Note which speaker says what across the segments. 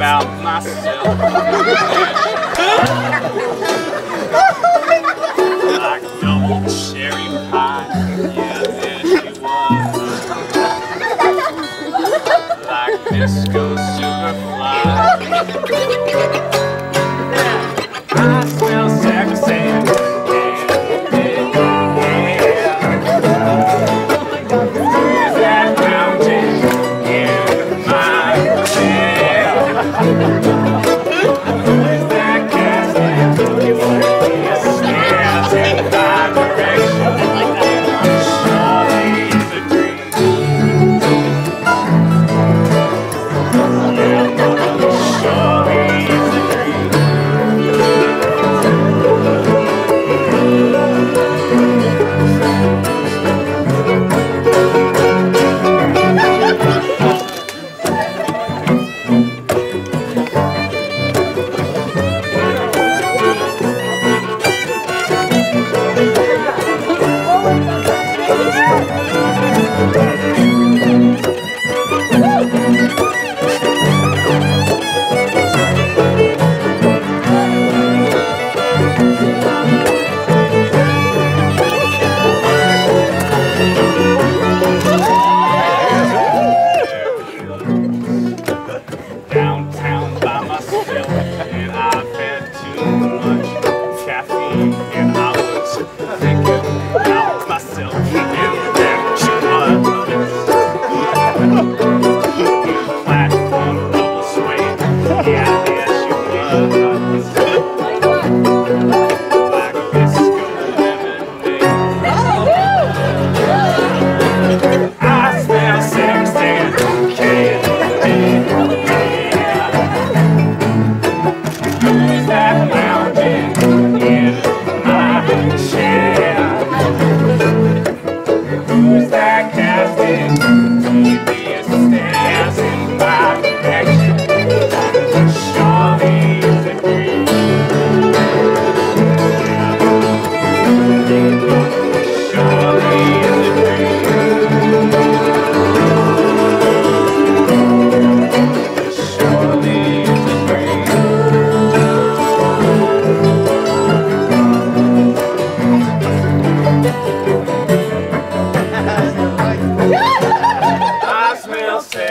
Speaker 1: about myself. like double cherry pie, yeah, there she was. like disco superfly. I downtown by myself, and I've had too much caffeine, and I was thinking about myself, and there she was. Platform double sway, yeah, there she was.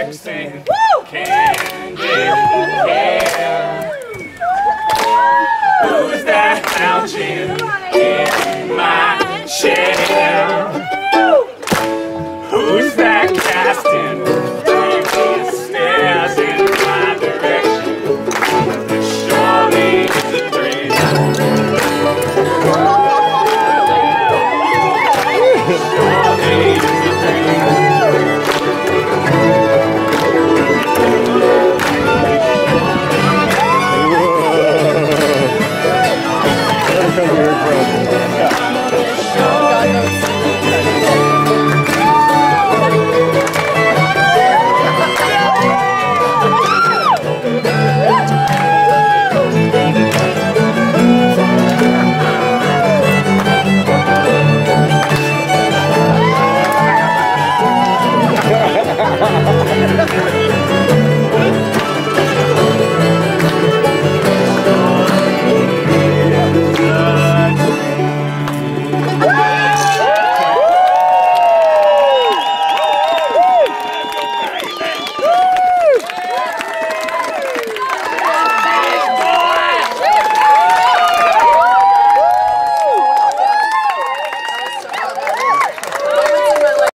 Speaker 1: Who's that lounging in my chair? Who's that casting devious in my direction? Surely it's a